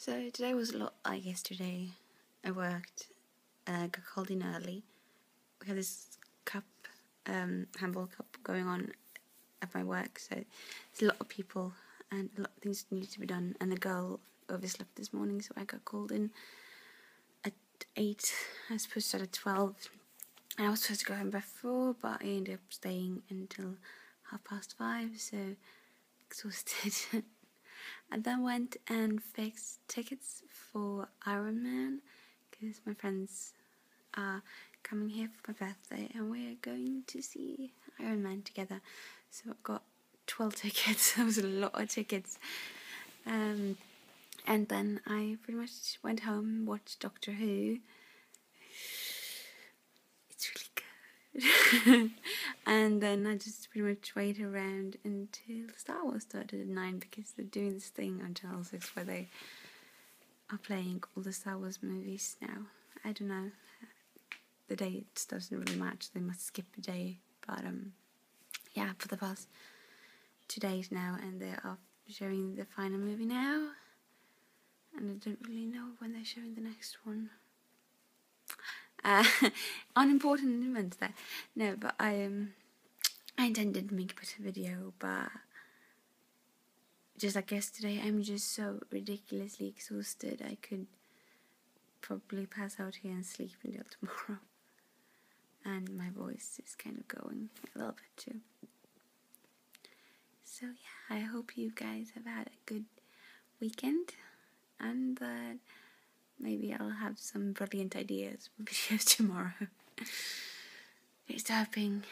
So today was a lot like yesterday. I worked, uh, got called in early. We had this cup, um, handball cup going on at my work, so there's a lot of people and a lot of things needed to be done. And the girl overslept this morning, so I got called in at eight. I was supposed to start at twelve, and I was supposed to go home by four, but I ended up staying until half past five. So exhausted. And then went and fixed tickets for Iron Man because my friends are coming here for my birthday and we're going to see Iron Man together. So I've got 12 tickets, that was a lot of tickets. Um, and then I pretty much went home, and watched Doctor Who. It's really good. and then I just pretty much waited around until Star Wars started at 9 because they're doing this thing on Channel 6 where they are playing all the Star Wars movies now. I don't know. The dates doesn't really match. They must skip a day. But um, yeah, for the past two days now, and they are showing the final movie now. And I don't really know when they're showing the next one. Uh, unimportant events there. No, but I um, I intended to make a better video, but just like yesterday, I'm just so ridiculously exhausted. I could probably pass out here and sleep until tomorrow. And my voice is kind of going a little bit too. So, yeah, I hope you guys have had a good weekend and that maybe I'll have some brilliant ideas for videos tomorrow. It's hoping